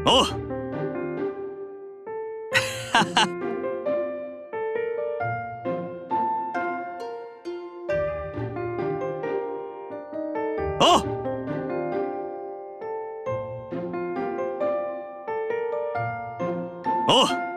おう。おう。